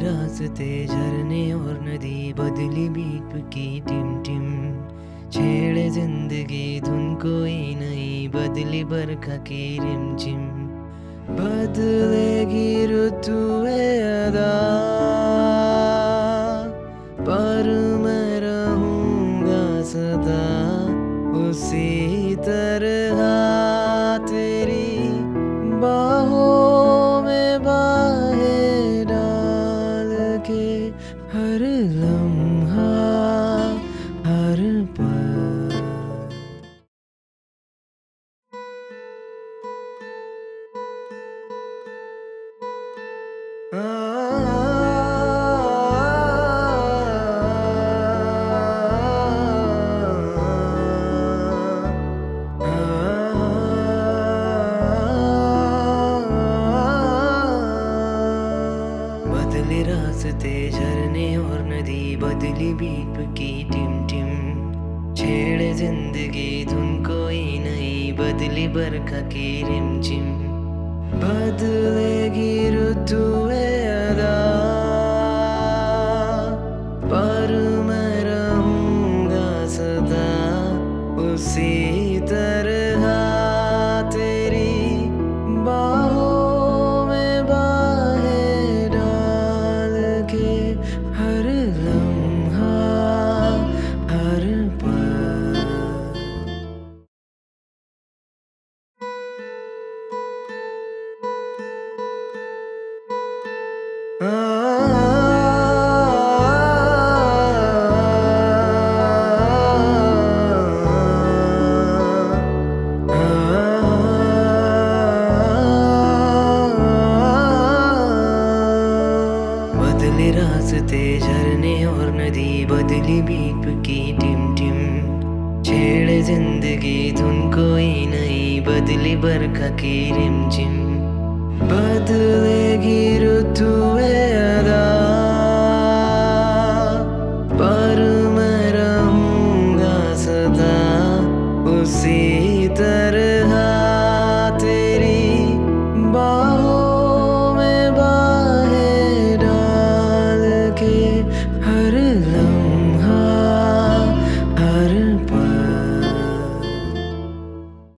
रास्ते झरने और नदी, बदली बीप टिम टिम छेड़े ज़िंदगी धुन कोई नहीं, बदली बरखा की रिमझिम। बदलेगी अदा पर मैं रहूँगा सदा उसी तरह तेरी बाहों में बाहें डाल के हर लम्हा बदले रास्ते झरने नदी, बदली बीप टिम टिम। छेड़े ज़िंदगी धुन कोई नहीं, बदली बरखा की रिमझिम। बदलेगी उसी तरह तेरी बाहों में बाहें डाल के हर लम्हा हर पल। बदले बहते झरने और नदी बदली बीप की टिम टिम। छेड़ जिंदगी धुन कोई नहीं बदली बरखा की रिम जिम। बदलेगी ऋतु पर मैं रहूंगा सदा उसी